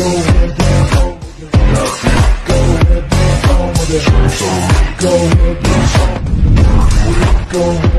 Go and dance home with it. Go and dance home with it. Go and dance home with it. Go